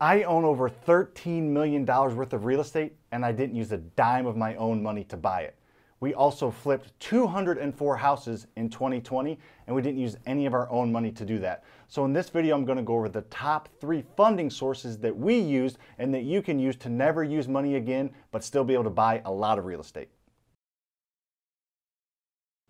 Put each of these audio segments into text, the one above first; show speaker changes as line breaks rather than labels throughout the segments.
I own over $13 million worth of real estate and I didn't use a dime of my own money to buy it. We also flipped 204 houses in 2020 and we didn't use any of our own money to do that. So in this video, I'm gonna go over the top three funding sources that we used and that you can use to never use money again, but still be able to buy a lot of real estate.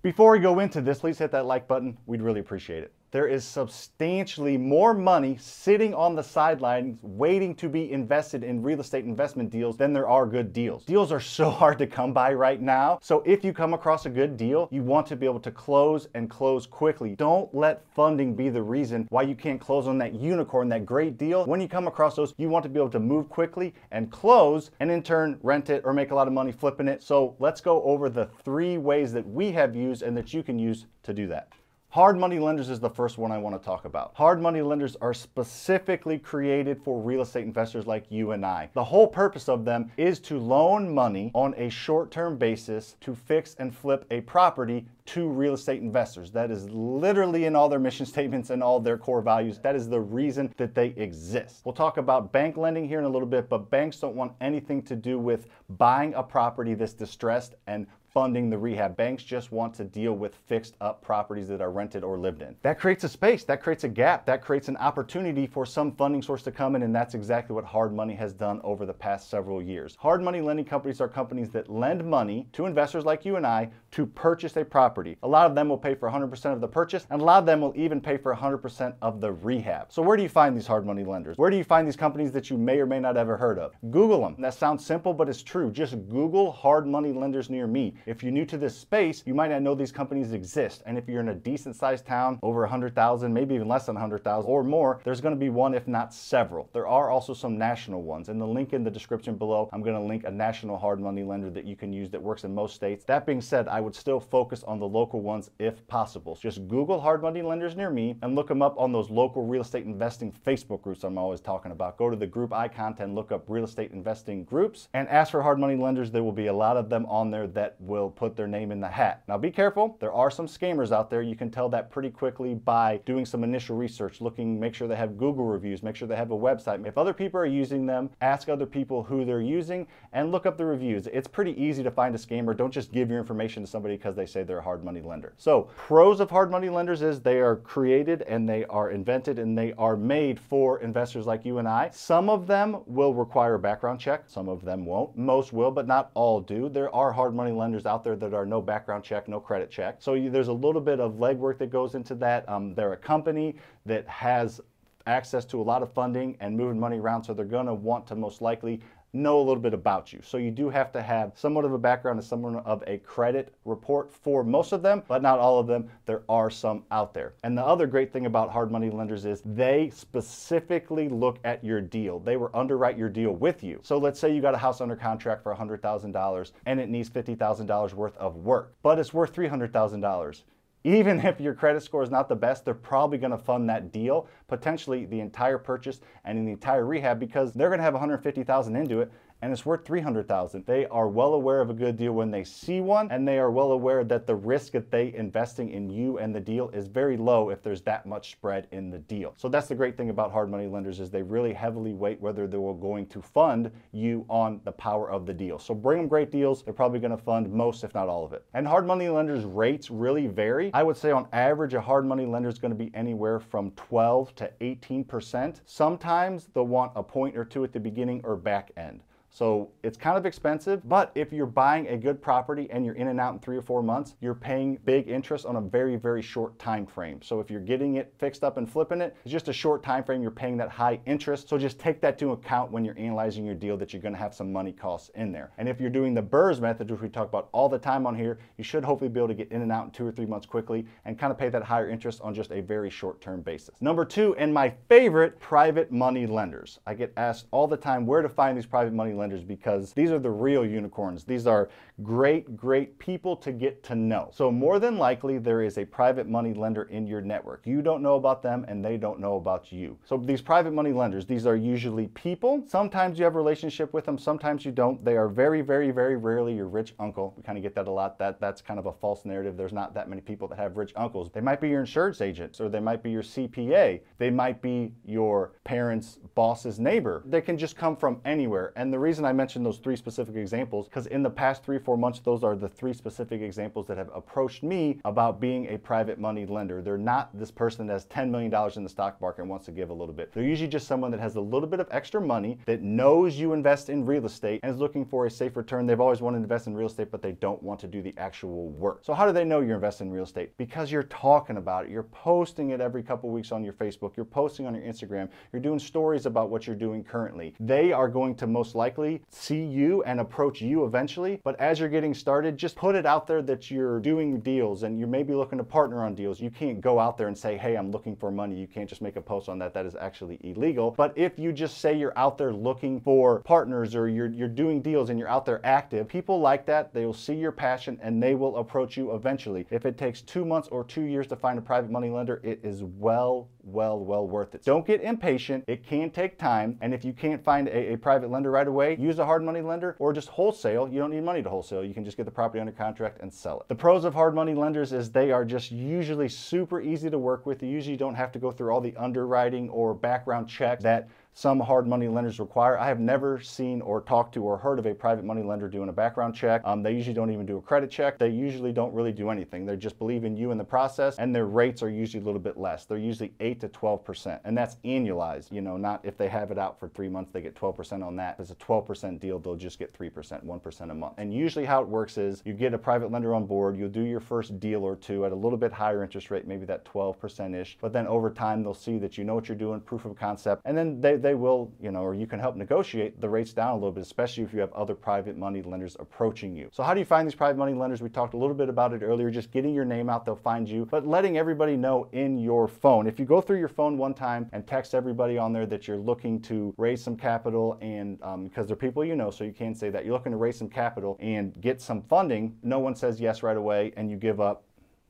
Before we go into this, please hit that like button. We'd really appreciate it there is substantially more money sitting on the sidelines waiting to be invested in real estate investment deals than there are good deals. Deals are so hard to come by right now. So if you come across a good deal, you want to be able to close and close quickly. Don't let funding be the reason why you can't close on that unicorn, that great deal. When you come across those, you want to be able to move quickly and close and in turn rent it or make a lot of money flipping it. So let's go over the three ways that we have used and that you can use to do that. Hard money lenders is the first one I want to talk about. Hard money lenders are specifically created for real estate investors like you and I. The whole purpose of them is to loan money on a short-term basis to fix and flip a property to real estate investors. That is literally in all their mission statements and all their core values. That is the reason that they exist. We'll talk about bank lending here in a little bit, but banks don't want anything to do with buying a property that's distressed and funding the rehab. Banks just want to deal with fixed up properties that are rented or lived in. That creates a space, that creates a gap, that creates an opportunity for some funding source to come in, and that's exactly what hard money has done over the past several years. Hard money lending companies are companies that lend money to investors like you and I to purchase a property. A lot of them will pay for 100% of the purchase, and a lot of them will even pay for 100% of the rehab. So where do you find these hard money lenders? Where do you find these companies that you may or may not ever heard of? Google them. That sounds simple, but it's true. Just Google hard money lenders near me. If you're new to this space, you might not know these companies exist. And if you're in a decent sized town, over 100,000, maybe even less than 100,000 or more, there's gonna be one, if not several. There are also some national ones. In the link in the description below, I'm gonna link a national hard money lender that you can use that works in most states. That being said, I would still focus on the local ones if possible. So just Google hard money lenders near me and look them up on those local real estate investing Facebook groups I'm always talking about. Go to the group icon and look up real estate investing groups and ask for hard money lenders. There will be a lot of them on there that will put their name in the hat. Now be careful, there are some scammers out there. You can tell that pretty quickly by doing some initial research, looking, make sure they have Google reviews, make sure they have a website. If other people are using them, ask other people who they're using and look up the reviews. It's pretty easy to find a scammer. Don't just give your information to somebody because they say they're a hard money lender. So pros of hard money lenders is they are created and they are invented and they are made for investors like you and I. Some of them will require a background check. Some of them won't. Most will, but not all do. There are hard money lenders out there that are no background check, no credit check. So you, there's a little bit of legwork that goes into that. Um, they're a company that has access to a lot of funding and moving money around, so they're going to want to most likely know a little bit about you. So you do have to have somewhat of a background and somewhat of a credit report for most of them, but not all of them. There are some out there. And the other great thing about hard money lenders is they specifically look at your deal. They will underwrite your deal with you. So let's say you got a house under contract for $100,000 and it needs $50,000 worth of work, but it's worth $300,000 even if your credit score is not the best, they're probably going to fund that deal, potentially the entire purchase and the entire rehab because they're going to have 150,000 into it and it's worth 300,000. They are well aware of a good deal when they see one and they are well aware that the risk that they investing in you and the deal is very low if there's that much spread in the deal. So that's the great thing about hard money lenders is they really heavily weight whether they are going to fund you on the power of the deal. So bring them great deals, they're probably going to fund most if not all of it. And hard money lenders rates really vary. I would say on average a hard money lender is going to be anywhere from 12 to 18%. Sometimes they'll want a point or two at the beginning or back end. So it's kind of expensive, but if you're buying a good property and you're in and out in three or four months, you're paying big interest on a very, very short time frame. So if you're getting it fixed up and flipping it, it's just a short time frame, you're paying that high interest. So just take that to account when you're analyzing your deal that you're gonna have some money costs in there. And if you're doing the BRRRR method, which we talk about all the time on here, you should hopefully be able to get in and out in two or three months quickly and kind of pay that higher interest on just a very short term basis. Number two, and my favorite, private money lenders. I get asked all the time where to find these private money lenders lenders because these are the real unicorns. These are great, great people to get to know. So more than likely, there is a private money lender in your network. You don't know about them and they don't know about you. So these private money lenders, these are usually people. Sometimes you have a relationship with them, sometimes you don't. They are very, very, very rarely your rich uncle. We kind of get that a lot. That That's kind of a false narrative. There's not that many people that have rich uncles. They might be your insurance agent or they might be your CPA. They might be your parents' boss's neighbor. They can just come from anywhere. And the reason I mentioned those three specific examples, because in the past three, four months, those are the three specific examples that have approached me about being a private money lender. They're not this person that has $10 million in the stock market and wants to give a little bit. They're usually just someone that has a little bit of extra money that knows you invest in real estate and is looking for a safe return. They've always wanted to invest in real estate, but they don't want to do the actual work. So how do they know you're investing in real estate? Because you're talking about it. You're posting it every couple weeks on your Facebook. You're posting on your Instagram. You're doing stories about what you're doing currently. They are going to most likely see you and approach you eventually. But as you're getting started, just put it out there that you're doing deals and you may be looking to partner on deals. You can't go out there and say, hey, I'm looking for money. You can't just make a post on that. That is actually illegal. But if you just say you're out there looking for partners or you're, you're doing deals and you're out there active, people like that. They will see your passion and they will approach you eventually. If it takes two months or two years to find a private money lender, it is well, well, well worth it. Don't get impatient. It can take time. And if you can't find a, a private lender right away, use a hard money lender or just wholesale. You don't need money to wholesale. You can just get the property under contract and sell it. The pros of hard money lenders is they are just usually super easy to work with. You usually don't have to go through all the underwriting or background checks that some hard money lenders require. I have never seen or talked to or heard of a private money lender doing a background check. Um, they usually don't even do a credit check. They usually don't really do anything. They just believe in you in the process and their rates are usually a little bit less. They're usually 8 to 12% and that's annualized, you know, not if they have it out for three months, they get 12% on that. If it's a 12% deal, they'll just get 3%, 1% a month. And usually how it works is you get a private lender on board, you'll do your first deal or two at a little bit higher interest rate, maybe that 12%-ish, but then over time they'll see that you know what you're doing, proof of concept, and then they, they will, you know, or you can help negotiate the rates down a little bit, especially if you have other private money lenders approaching you. So how do you find these private money lenders? We talked a little bit about it earlier, just getting your name out, they'll find you, but letting everybody know in your phone. If you go through your phone one time and text everybody on there that you're looking to raise some capital and um, because they're people you know, so you can say that you're looking to raise some capital and get some funding, no one says yes right away and you give up,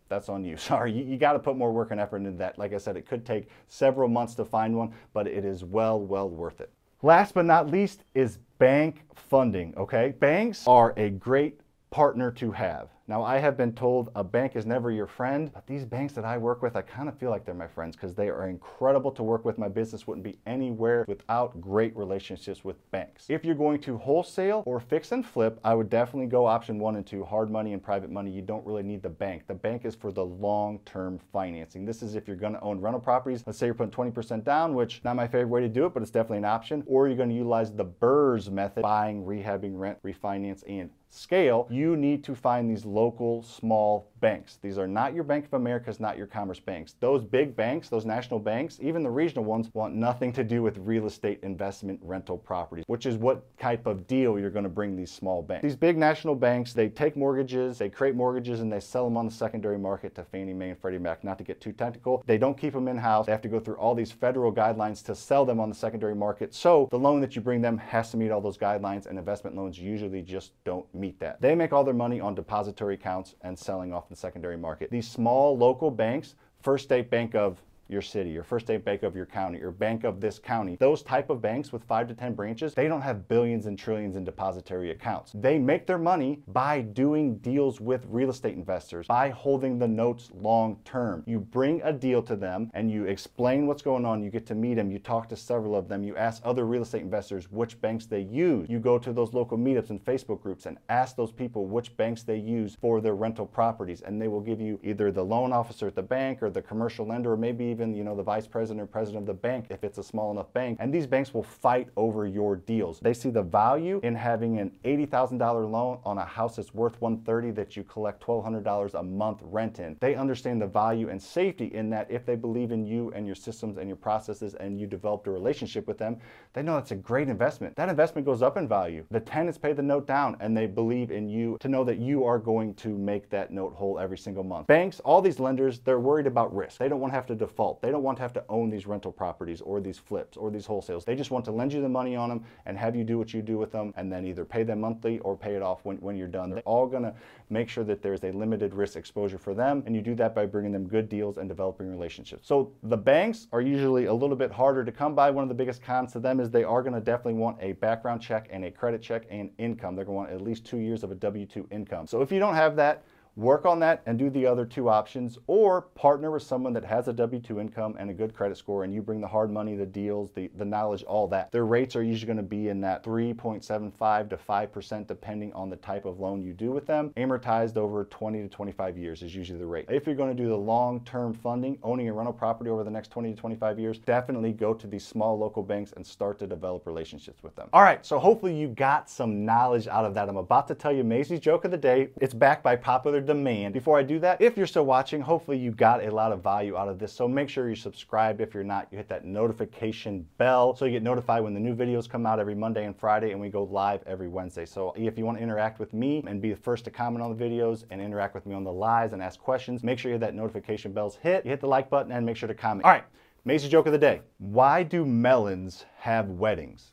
that's on you. Sorry, you, you got to put more work and effort into that. Like I said, it could take several months to find one, but it is well, well worth it. Last but not least is bank funding, okay? Banks are a great partner to have. Now, I have been told a bank is never your friend, but these banks that I work with, I kind of feel like they're my friends because they are incredible to work with. My business wouldn't be anywhere without great relationships with banks. If you're going to wholesale or fix and flip, I would definitely go option one and two, hard money and private money. You don't really need the bank. The bank is for the long-term financing. This is if you're going to own rental properties. Let's say you're putting 20% down, which not my favorite way to do it, but it's definitely an option. Or you're going to utilize the BRRRR method, buying, rehabbing, rent, refinance, and scale, you need to find these local small banks. These are not your Bank of America's, not your Commerce banks. Those big banks, those national banks, even the regional ones, want nothing to do with real estate investment rental properties, which is what type of deal you're going to bring these small banks. These big national banks, they take mortgages, they create mortgages, and they sell them on the secondary market to Fannie Mae and Freddie Mac. Not to get too technical, they don't keep them in-house. They have to go through all these federal guidelines to sell them on the secondary market. So the loan that you bring them has to meet all those guidelines, and investment loans usually just don't meet that. They make all their money on depository accounts and selling off the secondary market. These small local banks, First State Bank of your city, your First State Bank of your county, your bank of this county. Those type of banks with five to 10 branches, they don't have billions and trillions in depository accounts. They make their money by doing deals with real estate investors, by holding the notes long term. You bring a deal to them and you explain what's going on. You get to meet them. You talk to several of them. You ask other real estate investors which banks they use. You go to those local meetups and Facebook groups and ask those people which banks they use for their rental properties. And they will give you either the loan officer at the bank or the commercial lender or maybe even, you know, the vice president or president of the bank if it's a small enough bank. And these banks will fight over your deals. They see the value in having an $80,000 loan on a house that's worth 130 that you collect $1,200 a month rent in. They understand the value and safety in that if they believe in you and your systems and your processes and you developed a relationship with them, they know that's a great investment. That investment goes up in value. The tenants pay the note down and they believe in you to know that you are going to make that note whole every single month. Banks, all these lenders, they're worried about risk. They don't want to have to default They don't want to have to own these rental properties or these flips or these wholesales. They just want to lend you the money on them and have you do what you do with them and then either pay them monthly or pay it off when, when you're done. They're all going to make sure that there's a limited risk exposure for them and you do that by bringing them good deals and developing relationships. So the banks are usually a little bit harder to come by. One of the biggest cons to them is they are going to definitely want a background check and a credit check and income. They're going to want at least two years of a W-2 income. So if you don't have that, work on that and do the other two options or partner with someone that has a W-2 income and a good credit score and you bring the hard money, the deals, the, the knowledge, all that. Their rates are usually going to be in that 3.75 to 5% depending on the type of loan you do with them. Amortized over 20 to 25 years is usually the rate. If you're going to do the long-term funding, owning a rental property over the next 20 to 25 years, definitely go to these small local banks and start to develop relationships with them. All right, so hopefully you got some knowledge out of that. I'm about to tell you Macy's joke of the day. It's backed by popular demand. Before I do that, if you're still watching, hopefully you got a lot of value out of this. So make sure you're subscribed. If you're not, you hit that notification bell so you get notified when the new videos come out every Monday and Friday and we go live every Wednesday. So if you want to interact with me and be the first to comment on the videos and interact with me on the lives and ask questions, make sure you hit that notification bells hit, you hit the like button and make sure to comment. All right, Macy joke of the day. Why do melons have weddings?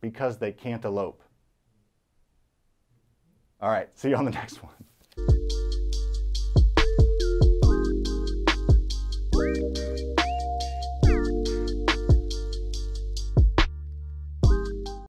Because they can't elope. All right, see you on the next one. Thank you.